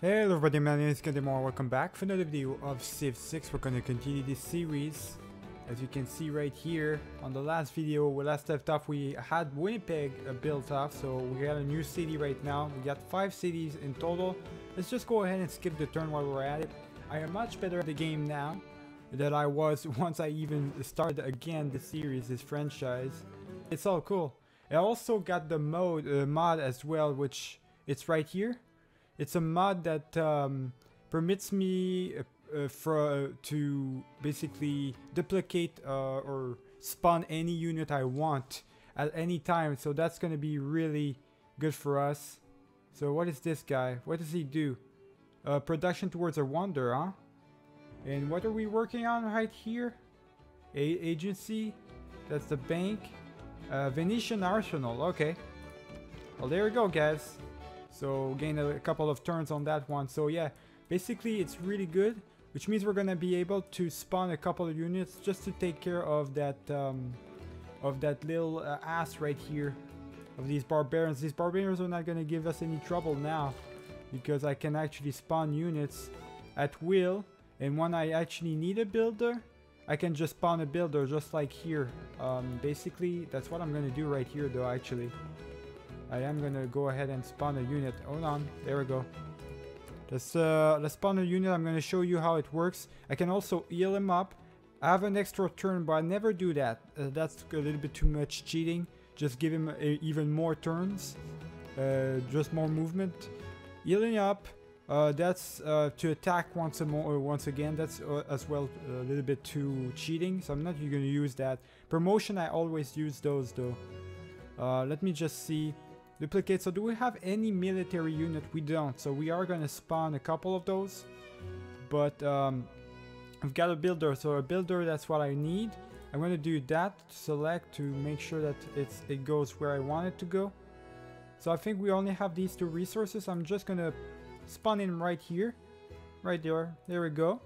Hey everybody, my name is Kademar, welcome back for another video of Civ 6. We're gonna continue this series. As you can see right here, on the last video, we last left off, we had Winnipeg uh, built off, so we got a new city right now. We got five cities in total. Let's just go ahead and skip the turn while we're at it. I am much better at the game now than I was once I even started again the series, this franchise. It's all cool. I also got the mode uh, mod as well, which it's right here. It's a mod that um, permits me uh, uh, for to basically duplicate uh, or spawn any unit I want at any time. So that's gonna be really good for us. So what is this guy? What does he do? Uh, production towards a wonder, huh? And what are we working on right here? A agency. That's the bank. Uh, Venetian Arsenal. Okay. Well, there we go, guys. So gain a, a couple of turns on that one. So yeah, basically it's really good, which means we're gonna be able to spawn a couple of units just to take care of that um, of that little uh, ass right here of these barbarians. These barbarians are not gonna give us any trouble now because I can actually spawn units at will and when I actually need a builder I can just spawn a builder just like here um, basically that's what I'm gonna do right here though actually I am gonna go ahead and spawn a unit. Hold on, there we go. Let's, uh, let's spawn a unit. I'm gonna show you how it works. I can also heal him up. I have an extra turn, but I never do that. Uh, that's a little bit too much cheating. Just give him a, even more turns. Uh, just more movement. Healing up. Uh, that's uh, to attack once more. Uh, once again, that's uh, as well a little bit too cheating. So I'm not going to use that. Promotion, I always use those though. Uh, let me just see. Duplicate. So do we have any military unit? We don't. So we are going to spawn a couple of those. But um, I've got a builder. So a builder, that's what I need. I'm going to do that. Select to make sure that it's it goes where I want it to go. So I think we only have these two resources. I'm just going to spawn in right here. Right there. There we go.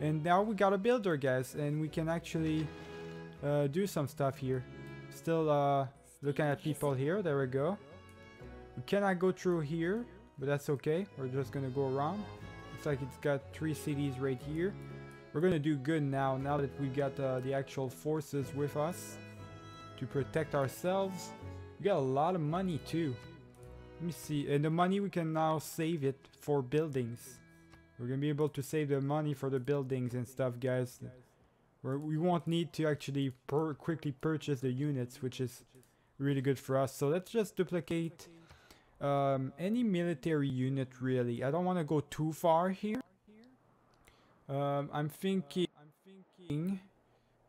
And now we got a builder, guys. And we can actually uh, do some stuff here. Still uh, looking at people here. There we go. We cannot go through here, but that's okay. We're just gonna go around. Looks like it's got three cities right here. We're gonna do good now, now that we got uh, the actual forces with us to protect ourselves. We got a lot of money too. Let me see, and the money we can now save it for buildings. We're gonna be able to save the money for the buildings and stuff, guys. We're, we won't need to actually quickly purchase the units, which is really good for us. So let's just duplicate um, any military unit really. I don't want to go too far here. Um, I'm thinking, I'm thinking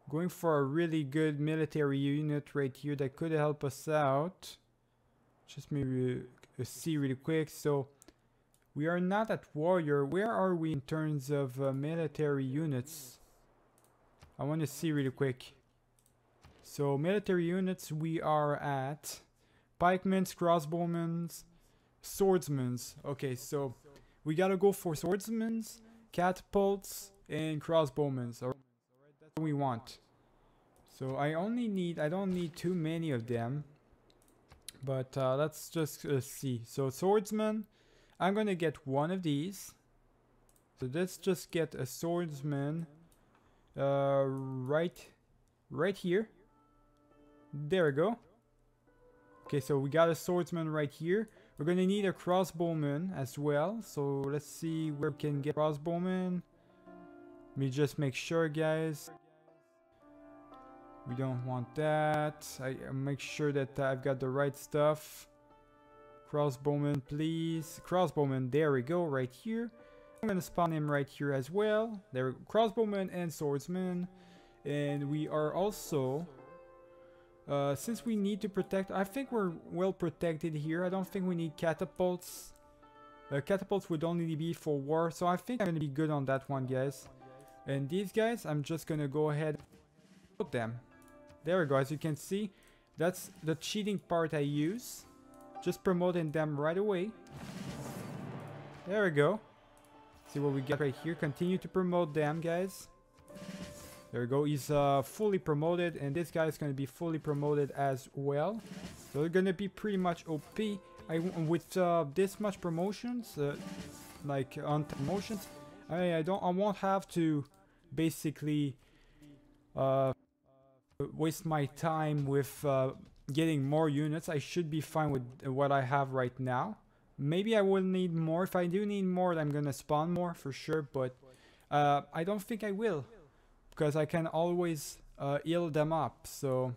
going for a really good military unit right here that could help us out. Just maybe uh, see really quick. So we are not at warrior. Where are we in terms of uh, military units? I want to see really quick. So military units we are at Pikemen's, crossbowmen's, swordsmen's. Okay, so we gotta go for swordsmen's, catapults, and crossbowmen's. That's what we want. So I only need, I don't need too many of them. But uh, let's just uh, see. So swordsman, I'm gonna get one of these. So let's just get a swordsman uh, right, right here. There we go. Okay, so we got a swordsman right here. We're gonna need a crossbowman as well. So let's see where we can get crossbowman. Let me just make sure, guys. We don't want that. I make sure that I've got the right stuff. Crossbowman, please. Crossbowman, there we go, right here. I'm gonna spawn him right here as well. There, crossbowman and swordsman. And we are also uh, since we need to protect, I think we're well protected here. I don't think we need catapults. Uh, catapults would only be for war, so I think I'm gonna be good on that one, guys. And these guys, I'm just gonna go ahead put them. There we go, as you can see, that's the cheating part I use. Just promoting them right away. There we go. See what we get right here. Continue to promote them, guys. There we go. He's uh, fully promoted, and this guy is going to be fully promoted as well. So they're going to be pretty much OP. I, with uh, this much promotions, uh, like on promotions, I I don't I won't have to basically uh, waste my time with uh, getting more units. I should be fine with what I have right now. Maybe I will need more. If I do need more, I'm gonna spawn more for sure. But uh, I don't think I will because I can always uh, heal them up. So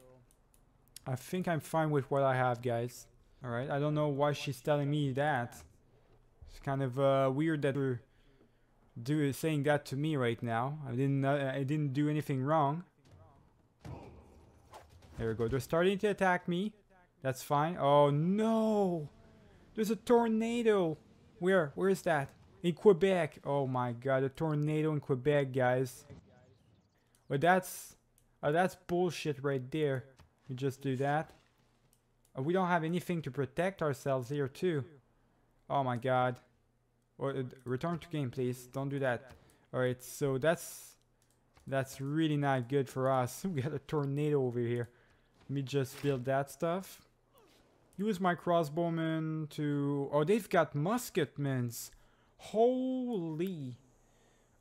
I think I'm fine with what I have, guys. All right. I don't know why she's telling me that. It's kind of uh, weird that you're do saying that to me right now. I didn't. Uh, I didn't do anything wrong. There we go. They're starting to attack me. That's fine. Oh no! There's a tornado. Where? Where is that? In Quebec. Oh my god, a tornado in Quebec, guys. But that's uh, that's bullshit right there. We just do that. Uh, we don't have anything to protect ourselves here too. Oh my god. Or uh, return to game, please. Don't do that. All right, so that's that's really not good for us. We got a tornado over here. Let me just build that stuff. Use my crossbowmen to... Oh, they've got musketmans. Holy.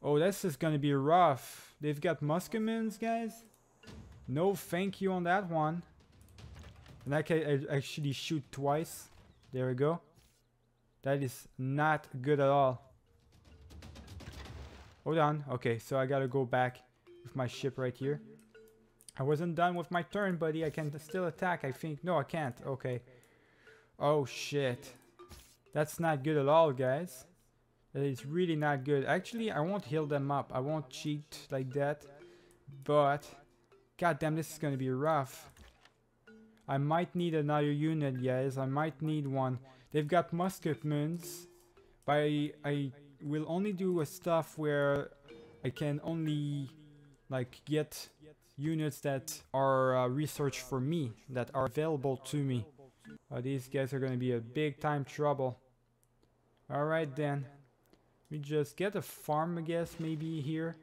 Oh, this is gonna be rough. They've got musketmans, guys. No thank you on that one. And I can actually shoot twice. There we go. That is not good at all. Hold on. Okay, so I gotta go back with my ship right here. I wasn't done with my turn, buddy. I can still attack, I think. No, I can't. Okay. Oh, shit. That's not good at all, guys. Is really not good. Actually, I won't heal them up. I won't cheat like that. But, goddamn, this is gonna be rough. I might need another unit, yes. I might need one. They've got musketmans. But I, I will only do a stuff where I can only, like, get units that are uh, researched for me, that are available to me. Oh, these guys are gonna be a big time trouble. Alright then. We just get a farm, I guess, maybe here.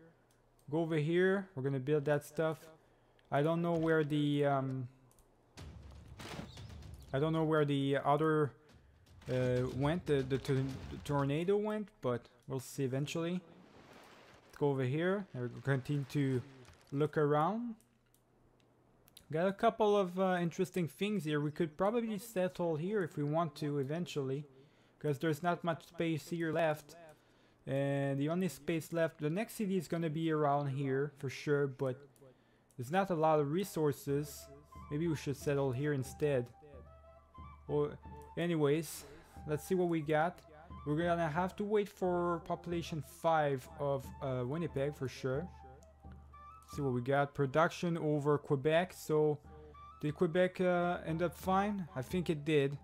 Go over here. We're gonna build that stuff. I don't know where the... Um, I don't know where the other uh, went, the, the, the, tornado went, but we'll see eventually. Let's go over here and we'll continue to look around. Got a couple of uh, interesting things here. We could probably settle here if we want to eventually. Because there's not much space here left. And the only space left, the next city is going to be around here for sure. But there's not a lot of resources. Maybe we should settle here instead. Well, anyways, let's see what we got. We're to have to wait for population 5 of uh, Winnipeg for sure see what we got. Production over Quebec. So did Quebec uh, end up fine? I think it did.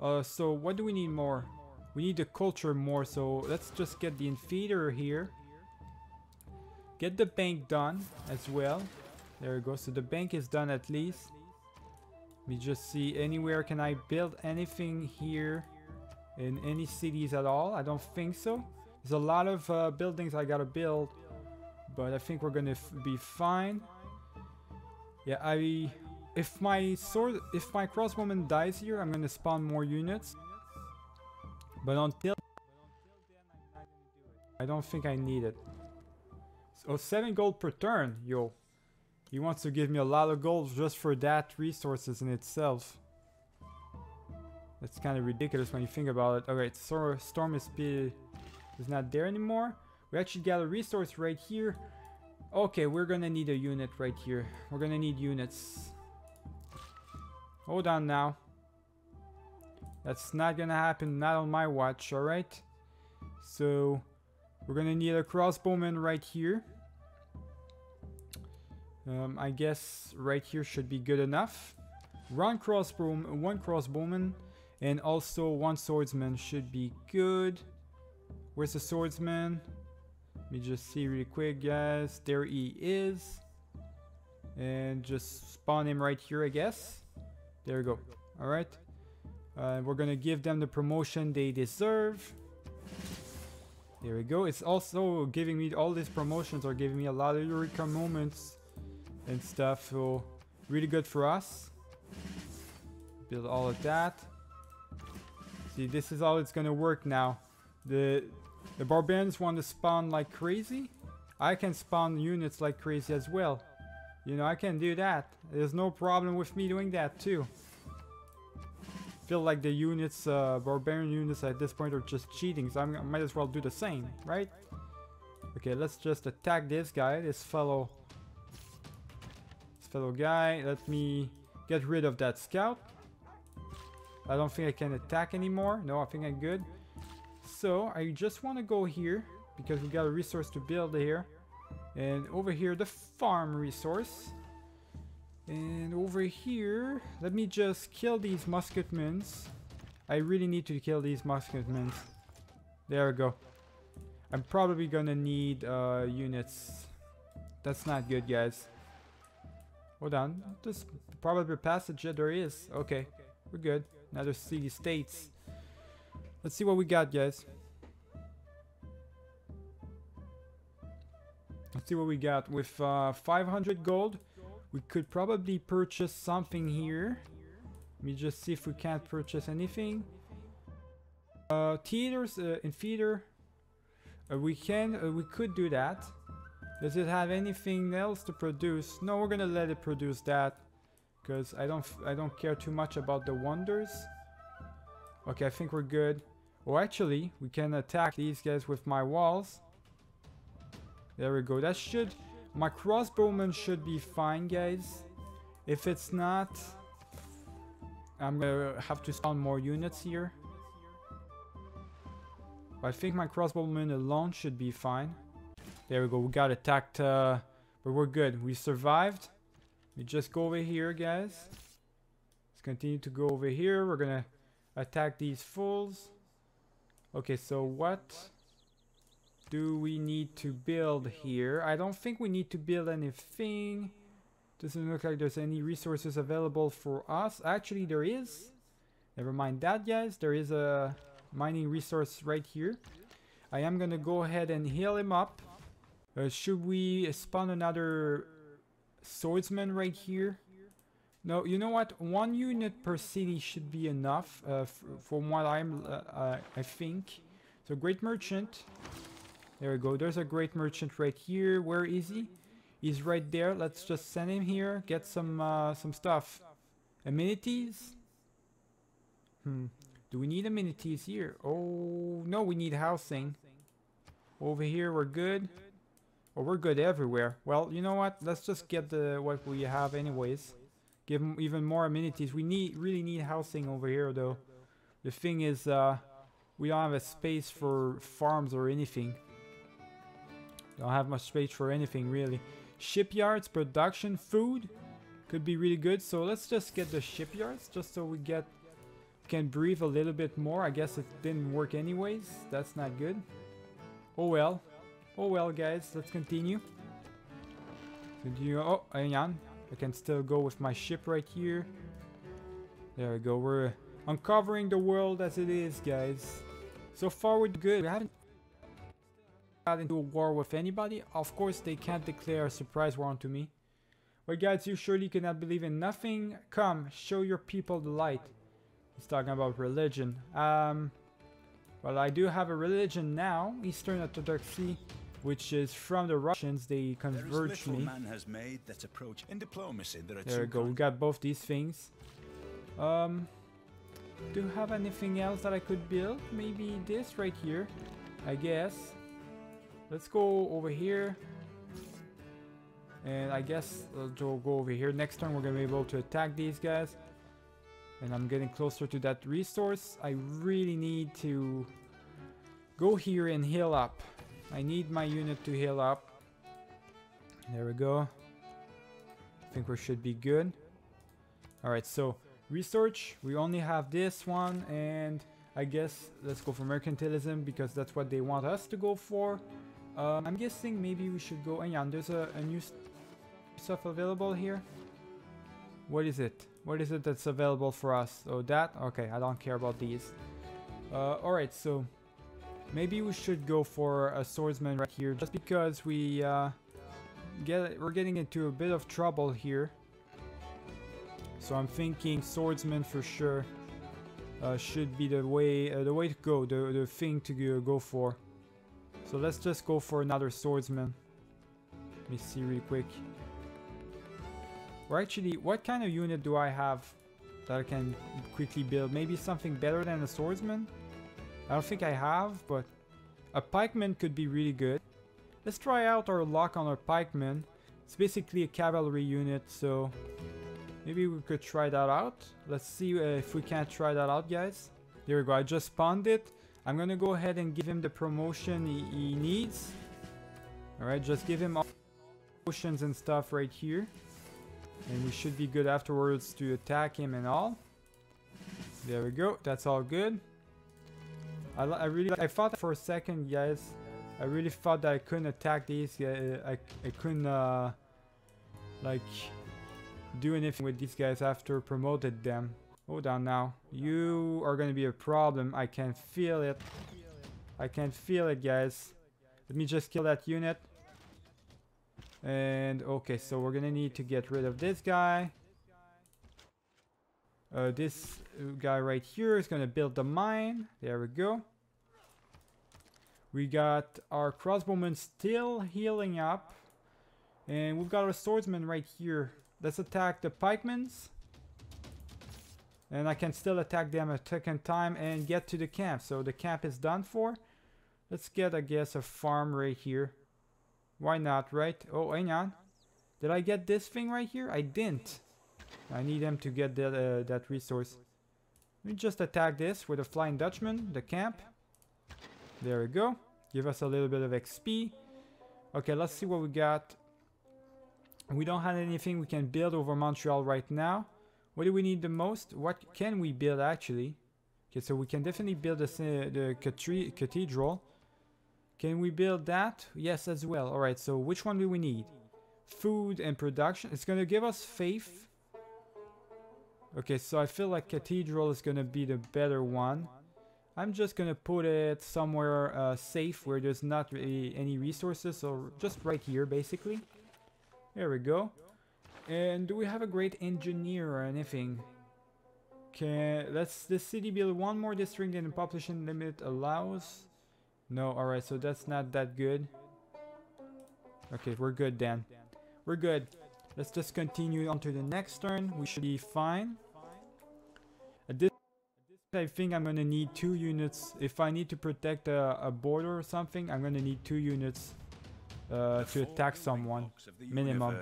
Uh, so what do we need more? We need the culture more. So let's just get the amphitheater here. Get the bank done as well. There we go. So the bank is done at least. Let me just see anywhere can I build anything here in any cities at all? I don't think so. There's a lot of uh, buildings I gotta build but I think we're gonna be fine. Yeah, I... If my sword... If my crossbowman dies here, I'm gonna spawn more units. But until... I don't think I need it. So 7 gold per turn, yo. He wants to give me a lot of gold just for that resources in itself. That's kind of ridiculous when you think about it. Okay, so Storm is, is not there anymore. We actually got a resource right here. Okay, we're gonna need a unit right here. We're gonna need units. Hold on now. That's not gonna happen, not on my watch, alright? So, we're gonna need a crossbowman right here. Um, I guess right here should be good enough. One crossbowman, one crossbowman, and also one swordsman should be good. Where's the swordsman? Let me just see really quick, guys. There he is. And just spawn him right here, I guess. There we go. Alright. Uh, we're gonna give them the promotion they deserve. There we go. It's also giving me all these promotions are giving me a lot of Eureka moments and stuff. So really good for us. Build all of that. See, this is all it's gonna work now. The the barbarians want to spawn like crazy. I can spawn units like crazy as well. You know, I can do that. There's no problem with me doing that too. Feel like the units, uh, barbarian units at this point are just cheating, so I'm, I might as well do the same, right? Okay, let's just attack this guy, this fellow, this fellow guy. Let me get rid of that scout. I don't think I can attack anymore. No, I think I'm good. So, I just want to go here because we got a resource to build here. And over here, the farm resource. And over here, let me just kill these musketmen. I really need to kill these musketmen. There we go. I'm probably gonna need uh, units. That's not good, guys. Hold on. This probably passage. Yeah, there is. Okay, we're good. Another city states. Let's see what we got, guys. Let's see what we got. With uh, 500 gold, we could probably purchase something here. Let me just see if we can't purchase anything. Uh, theaters uh, in theater. Uh, we can, uh, we could do that. Does it have anything else to produce? No, we're gonna let it produce that, because I don't, I don't care too much about the wonders. Okay, I think we're good. Oh, actually, we can attack these guys with my walls. There we go. That should... My crossbowman should be fine, guys. If it's not... I'm gonna have to spawn more units here. But I think my crossbowman alone should be fine. There we go. We got attacked, uh, but we're good. We survived. We just go over here, guys. Let's continue to go over here. We're gonna attack these fools. Okay, so what do we need to build here? I don't think we need to build anything. Doesn't look like there's any resources available for us. Actually, there is. Never mind that, guys. There is a mining resource right here. I am gonna go ahead and heal him up. Uh, should we spawn another swordsman right here? No, you know what? One unit per city should be enough, uh, from what I'm, uh, I think. So, great merchant. There we go. There's a great merchant right here. Where is he? He's right there. Let's just send him here. Get some uh, some stuff. Amenities? Hmm. Do we need amenities here? Oh, no, we need housing. Over here, we're good. Oh, we're good everywhere. Well, you know what? Let's just get the what we have anyways. Give them even more amenities. We need really need housing over here, though. The thing is, uh, we don't have a space for farms or anything. Don't have much space for anything really. Shipyards, production, food could be really good. So let's just get the shipyards just so we get can breathe a little bit more. I guess it didn't work anyways. That's not good. Oh well. Oh well guys, let's continue. Continue. Oh, hang on. I can still go with my ship right here. There we go. We're uncovering the world as it is, guys. So far we're good. We haven't got into a war with anybody. Of course, they can't declare a surprise war onto me. But guys, you surely cannot believe in nothing. Come, show your people the light. He's talking about religion. Um, well, I do have a religion now, Eastern Orthodoxy, which is from the Russians. They converged me. Man has made that approach in diplomacy. There, there we go. We got both these things. Um, do you have anything else that I could build? Maybe this right here, I guess. Let's go over here. And I guess we'll go over here. Next turn we're going to be able to attack these guys. And I'm getting closer to that resource. I really need to go here and heal up. I need my unit to heal up. There we go. I think we should be good. Alright, so research. We only have this one and I guess let's go for mercantilism because that's what they want us to go for. Um, I'm guessing maybe we should go... And yeah, there's a, a new st stuff available here. What is it? What is it that's available for us? Oh, that? Okay, I don't care about these. Uh, Alright, so... Maybe we should go for a swordsman right here, just because we uh, get we're getting into a bit of trouble here. So I'm thinking swordsman for sure. uh, should be the way uh, the way to go, the the thing to go, go for. So let's just go for another swordsman. Let me see real quick. Or actually, what kind of unit do I have that I can quickly build? Maybe something better than a swordsman? I don't think I have, but a pikeman could be really good. Let's try out our luck on our pikeman. It's basically a cavalry unit, so maybe we could try that out. Let's see if we can't try that out, guys. There we go, I just spawned it. I'm gonna go ahead and give him the promotion he, he needs. Alright, just give him all potions and stuff right here. And we should be good afterwards to attack him and all. There we go, that's all good. I, I really, I thought for a second, guys, I really thought that I couldn't attack these guys. I, I couldn't, uh, like, do anything with these guys after promoted them. Hold on now. You are gonna be a problem. I can feel it. I can feel it, guys. Let me just kill that unit. And, okay, so we're gonna need to get rid of this guy. Uh, this guy right here is gonna build the mine. There we go. We got our crossbowmen still healing up. And we've got our swordsman right here. Let's attack the pikemans. And I can still attack them a second time and get to the camp. So the camp is done for. Let's get, I guess, a farm right here. Why not, right? Oh, hang on. Did I get this thing right here? I didn't. I need them to get that, uh, that resource. Let me just attack this with a Flying Dutchman, the camp. There we go. Give us a little bit of XP. Okay, let's see what we got. We don't have anything we can build over Montreal right now. What do we need the most? What can we build actually? Okay, so we can definitely build the, the cathedral. Can we build that? Yes, as well. Alright, so which one do we need? Food and production. It's going to give us faith. Okay, so I feel like cathedral is going to be the better one. I'm just going to put it somewhere uh, safe where there's not really any resources. So just right here, basically. There we go. And do we have a great engineer or anything? Can let's the city build one more district than the population limit allows? No, alright, so that's not that good. Okay, we're good then. We're good. Let's just continue on to the next turn. We should be fine. I think I'm gonna need two units. If I need to protect a, a border or something, I'm gonna need two units uh, to attack someone. Minimum.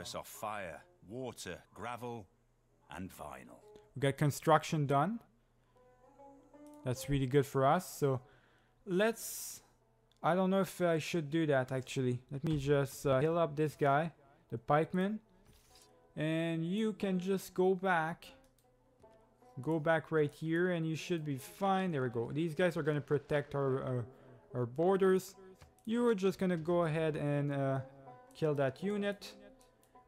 Water, gravel, and vinyl. We got construction done. That's really good for us. So let's... I don't know if I should do that actually. Let me just uh, heal up this guy, the pikeman. And you can just go back. Go back right here and you should be fine. There we go. These guys are going to protect our, our, our borders. You are just going to go ahead and uh, kill that unit.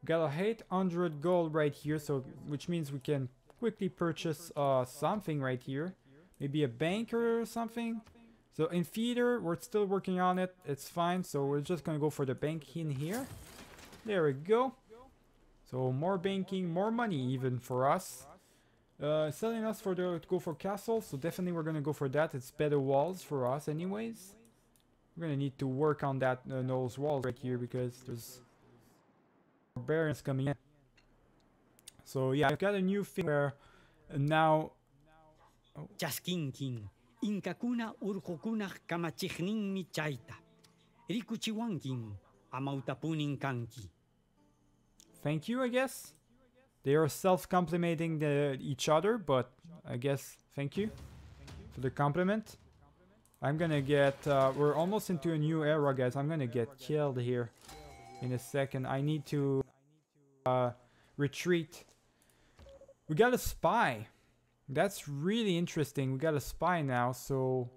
Got a 800 gold right here, so which means we can quickly purchase uh, something right here. Maybe a banker or something. So amphitheater, we're still working on it. It's fine, so we're just going to go for the bank in here. There we go. So more banking, more money even for us. Uh, selling us for the to go for castle, so definitely we're gonna go for that. It's better walls for us, anyways. We're gonna need to work on that uh, those walls right here because there's barbarians coming in. So yeah, I've got a new thing where uh, now. Oh. Chaskinkin, Inkakuna urkukuna kamachichnin michaita. Rikuchiwankin, amautapunin kanki. Thank you, I guess. They are self-complimenting each other, but I guess thank you for the compliment. I'm gonna get... Uh, we're almost into a new era, guys. I'm gonna get killed here in a second. I need to uh, retreat. We got a spy. That's really interesting. We got a spy now, so...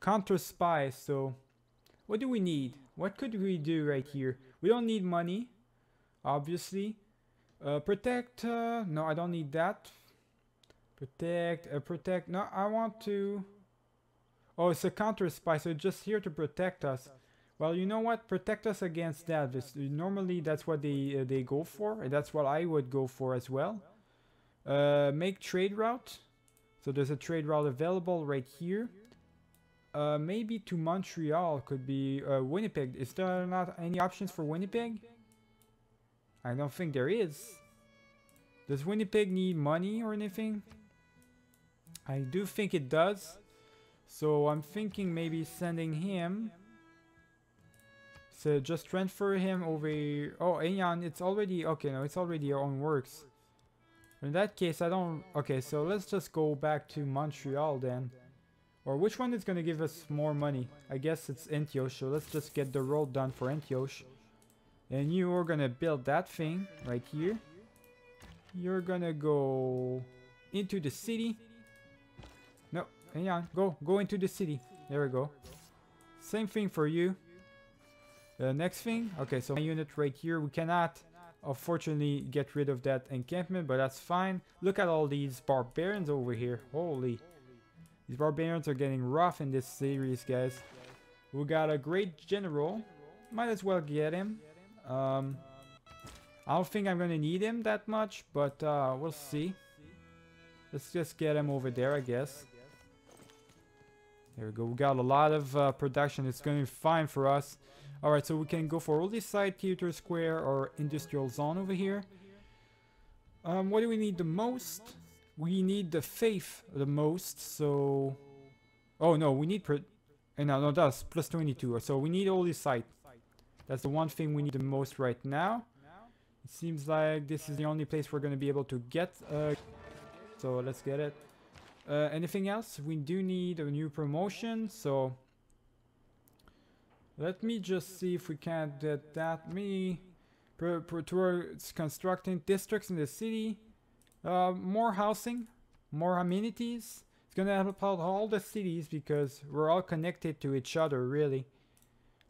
Counter spy, so... What do we need? What could we do right here? We don't need money, obviously. Uh, protect, uh, no, I don't need that. Protect, uh, protect, no, I want to... Oh, it's a counter spy, so just here to protect us. Well, you know what? Protect us against that. This, normally, that's what they uh, they go for, and that's what I would go for as well. Uh, make trade route. So there's a trade route available right here. Uh, maybe to Montreal could be uh, Winnipeg. Is there not any options for Winnipeg? I don't think there is. Does Winnipeg need money or anything? I do think it does. So I'm thinking maybe sending him. So just transfer him over. Oh, Aeon, it's already okay. No, it's already on works. In that case, I don't. Okay, so let's just go back to Montreal then. Or which one is gonna give us more money? I guess it's Antioch. So let's just get the road done for Antioch. And you are gonna build that thing right here. You're gonna go into the city. No, hang on. Go, go into the city. There we go. Same thing for you. The next thing. Okay, so my unit right here. We cannot, unfortunately, get rid of that encampment, but that's fine. Look at all these barbarians over here. Holy. These barbarians are getting rough in this series, guys. We got a great general. Might as well get him. Um, I don't think I'm gonna need him that much, but uh, we'll see. Let's just get him over there, I guess. There we go. We got a lot of uh, production. It's going to be fine for us. Alright, so we can go for holy site theater square or industrial zone over here. Um, what do we need the most? We need the faith the most, so... Oh no, we need... Pro eh, no, no, that's plus 22. So we need holy site. That's the one thing we need the most right now. It seems like this is the only place we're going to be able to get... Uh, so let's get it. Uh, anything else? We do need a new promotion, so... Let me just see if we can't get that many pro towards constructing districts in the city. Uh, more housing, more amenities. It's gonna help out all the cities because we're all connected to each other, really.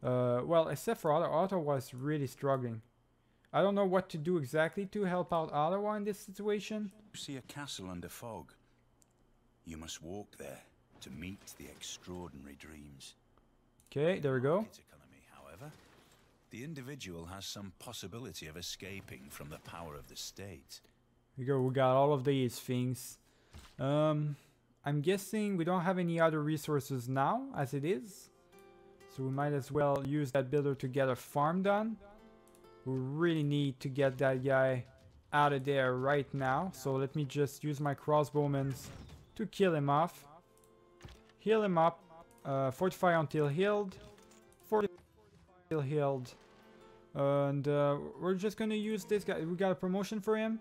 Uh, well, except for Ottawa, Ottawa is really struggling. I don't know what to do exactly to help out Ottawa in this situation. You see a castle under fog. You must walk there to meet the extraordinary dreams. Okay, there we go. Economy, however, the individual has some possibility of escaping from the power of the state. We go. We got all of these things. Um, I'm guessing we don't have any other resources now, as it is. So we might as well use that builder to get a farm done. We really need to get that guy out of there right now. So let me just use my crossbowmen to kill him off. Heal him up. Uh, fortify until healed. Fortify until healed. and uh, we're just gonna use this guy. We got a promotion for him.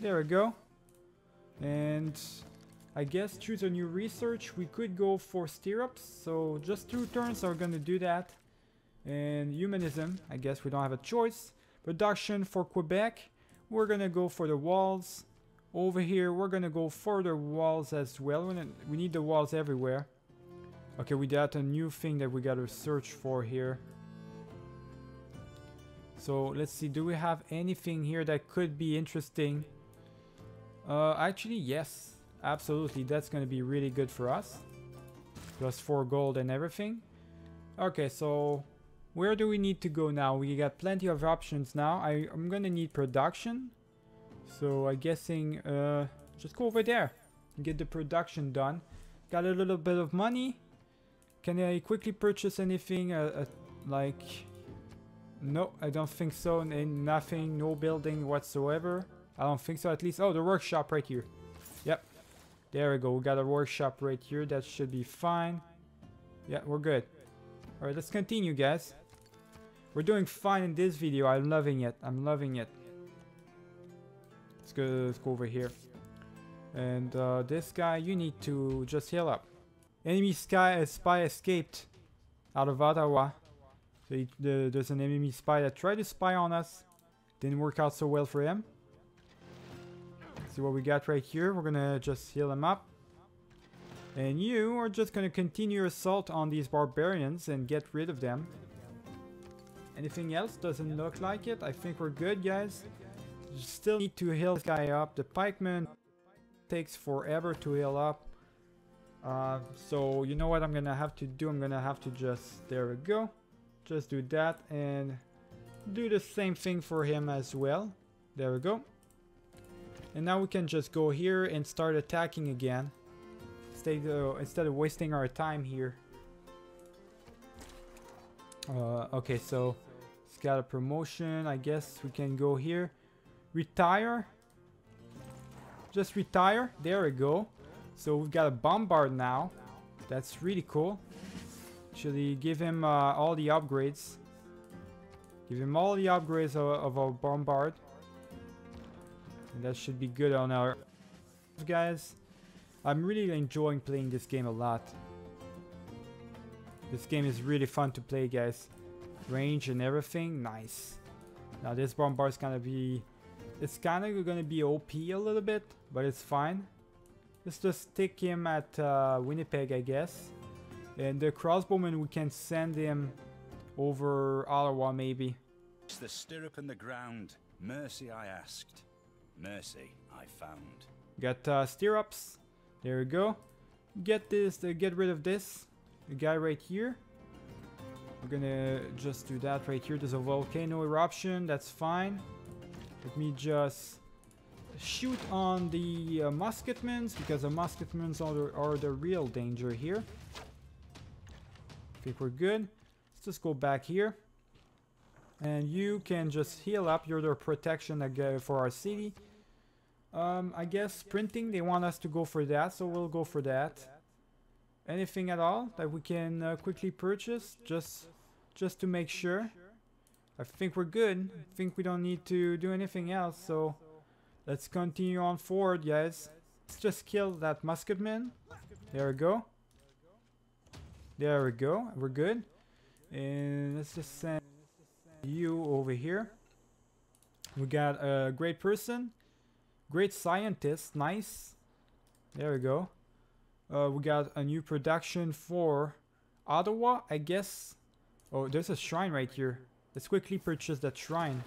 There we go. And I guess choose a new research. We could go for stirrups. So just two turns are gonna do that. And humanism, I guess we don't have a choice. Production for Quebec. We're gonna go for the walls. Over here, we're gonna go for the walls as well. We need the walls everywhere. Okay, we got a new thing that we gotta search for here. So let's see, do we have anything here that could be interesting? Uh, actually, yes. Absolutely, that's gonna be really good for us. Plus 4 gold and everything. Okay, so where do we need to go now? We got plenty of options now. I, I'm gonna need production. So I'm guessing, uh, just go over there and get the production done. Got a little bit of money. Can I quickly purchase anything uh, uh, like... No, I don't think so. And nothing, no building whatsoever. I don't think so. At least, oh, the workshop right here. Yep. There we go. We got a workshop right here. That should be fine. Yeah, we're good. Alright, let's continue, guys. We're doing fine in this video. I'm loving it. I'm loving it. Let's go, let's go over here. And uh, this guy, you need to just heal up. Enemy sky, spy escaped out of Ottawa. So he, the, there's an enemy spy that tried to spy on us. Didn't work out so well for him. See what we got right here. We're gonna just heal him up. And you are just gonna continue your assault on these barbarians and get rid of them. Anything else? Doesn't look like it. I think we're good, guys. Still need to heal this guy up. The pikeman takes forever to heal up. Uh, so you know what I'm gonna have to do? I'm gonna have to just, there we go. Just do that and do the same thing for him as well. There we go. And now we can just go here and start attacking again. Instead of, instead of wasting our time here. Uh, okay, so it's got a promotion. I guess we can go here. Retire. Just retire. There we go. So we've got a bombard now. That's really cool. Should Actually, give him uh, all the upgrades. Give him all the upgrades of, of our bombard. And that should be good on our guys. I'm really enjoying playing this game a lot. This game is really fun to play, guys. Range and everything, nice. Now this bombard is gonna be... It's kind of gonna be OP a little bit, but it's fine. Let's just take him at uh, Winnipeg, I guess. And the crossbowman, we can send him over Ottawa, maybe. It's the stirrup in the ground. Mercy I asked. Mercy I found. Got uh, stirrups. There we go. Get this, uh, get rid of this. The guy right here. We're gonna just do that right here. There's a volcano eruption. That's fine. Let me just shoot on the uh, musketmen because the musketmen are the, are the real danger here. I think we're good. Let's just go back here. And you can just heal up. You're the protection for our city. Um, I guess sprinting, they want us to go for that, so we'll go for that. Anything at all that we can uh, quickly purchase, just just to make sure. I think we're good. I think we don't need to do anything else, so let's continue on forward, guys. Let's just kill that musketman. There we go. There we go. We're good. And let's just send you over here. We got a great person. Great scientist. Nice. There we go. Uh, we got a new production for Ottawa, I guess. Oh, there's a shrine right here. Let's quickly purchase that shrine.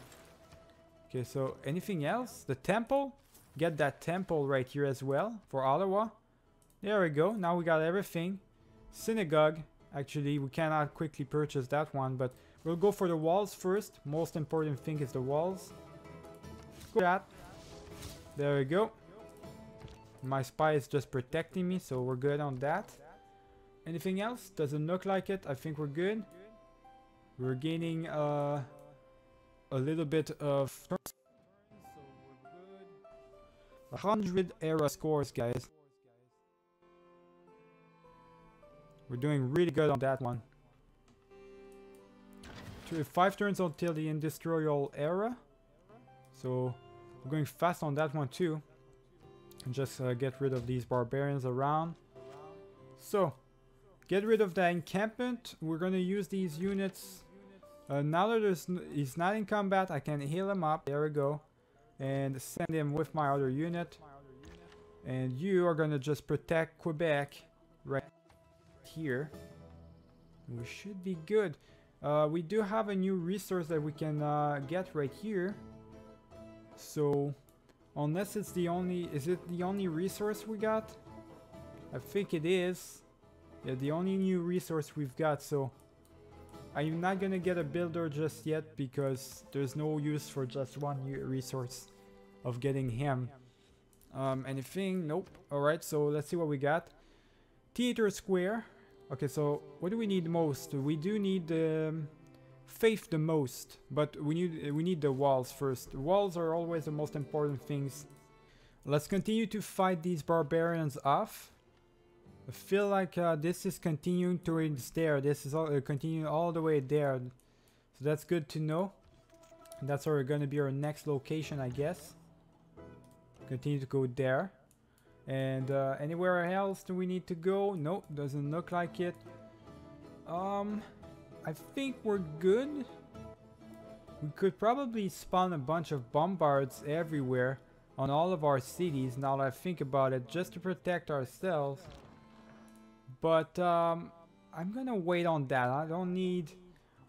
Okay, so anything else? The temple? Get that temple right here as well for Ottawa. There we go. Now we got everything. Synagogue. Actually, we cannot quickly purchase that one, but we'll go for the walls first. Most important thing is the walls. Go that. There we go. My spy is just protecting me, so we're good on that. Anything else? Doesn't look like it. I think we're good. We're gaining uh, a little bit of... So we're good. 100 era scores, guys. We're doing really good on that one. Five turns until the industrial era. So we're going fast on that one too. And just uh, get rid of these barbarians around. So, get rid of the encampment. We're gonna use these units. Uh, now that there's he's not in combat, I can heal him up. There we go. And send him with my other unit. And you are gonna just protect Quebec right here. We should be good. Uh, we do have a new resource that we can uh, get right here. So, unless it's the only... Is it the only resource we got? I think it is. Yeah, the only new resource we've got, so... I'm not gonna get a builder just yet because there's no use for just one resource of getting him. Um, anything? Nope. Alright, so let's see what we got. Theater Square. Okay, so what do we need most? We do need the um, faith the most, but we need we need the walls first. Walls are always the most important things. Let's continue to fight these barbarians off. I feel like uh, this is continuing towards there. This is all, uh, continuing all the way there. So that's good to know. That's our, gonna be our next location, I guess. Continue to go there. And uh, anywhere else do we need to go? Nope, doesn't look like it. Um, I think we're good. We could probably spawn a bunch of bombards everywhere on all of our cities now that I think about it just to protect ourselves. But um, I'm gonna wait on that. I don't need,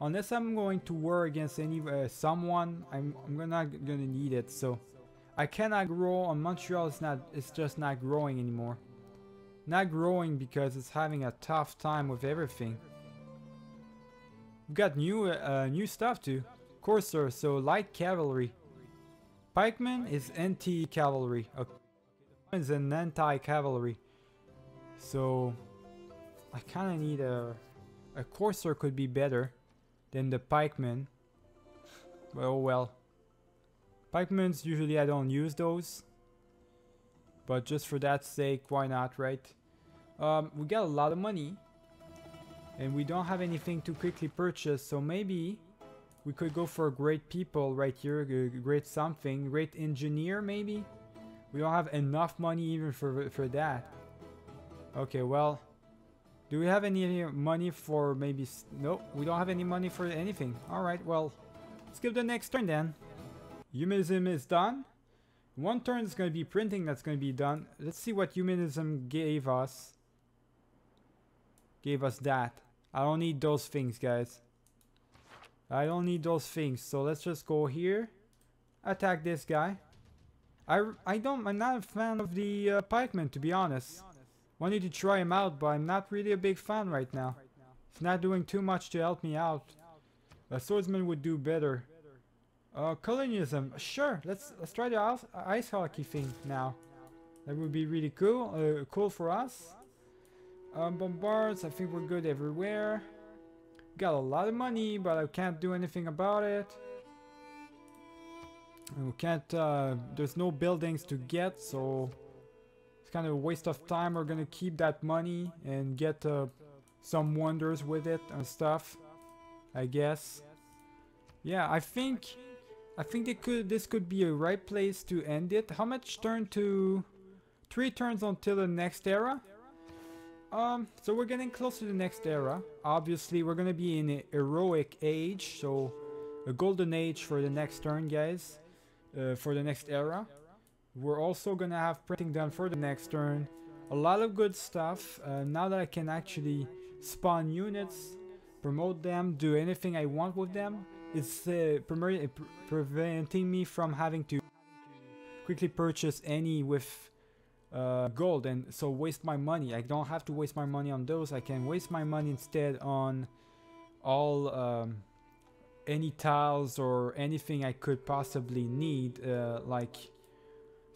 unless I'm going to war against any uh, someone, I'm, I'm not gonna need it. So I cannot grow on Montreal. It's not. It's just not growing anymore. Not growing because it's having a tough time with everything. We've got new uh, new stuff too. Courser, so light cavalry. Pikeman is anti-cavalry. Okay, is an anti-cavalry. So I kind of need a a courser could be better than the pikeman. Well, well. Pikemans usually I don't use those. But just for that sake, why not, right? Um, we got a lot of money. And we don't have anything to quickly purchase, so maybe we could go for great people right here, great something, great engineer maybe? We don't have enough money even for, for that. Okay, well, do we have any money for maybe... No, we don't have any money for anything. Alright, well, let's the next turn then. Humanism is done. One turn is going to be printing that's going to be done. Let's see what humanism gave us. Gave us that. I don't need those things, guys. I don't need those things. So let's just go here. Attack this guy. I, I don't, I'm not a fan of the uh, pikeman, to be honest. Wanted to try him out, but I'm not really a big fan right now. It's not doing too much to help me out. A swordsman would do better. Uh, colonialism, sure. Let's let's try the ice, hockey thing now. That would be really cool. Uh, cool for us. Um, bombards, I think we're good everywhere. Got a lot of money, but I can't do anything about it. We can't. Uh, there's no buildings to get, so it's kind of a waste of time. We're gonna keep that money and get uh, some wonders with it and stuff. I guess. Yeah, I think I think they could. This could be a right place to end it. How much turn to? Three turns until the next era. Um, so we're getting close to the next era. Obviously, we're gonna be in a heroic age, so a golden age for the next turn, guys. Uh, for the next era. We're also gonna have printing done for the next turn. A lot of good stuff. Uh, now that I can actually spawn units, promote them, do anything I want with them, it's uh, pre preventing me from having to quickly purchase any with uh, gold and so waste my money. I don't have to waste my money on those. I can waste my money instead on all um, any tiles or anything I could possibly need uh, like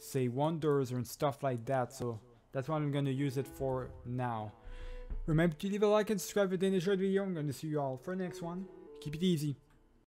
say wonders and stuff like that. So that's what I'm gonna use it for now. Remember to leave a like and subscribe if you enjoyed the video. I'm gonna see you all for the next one. Keep it easy.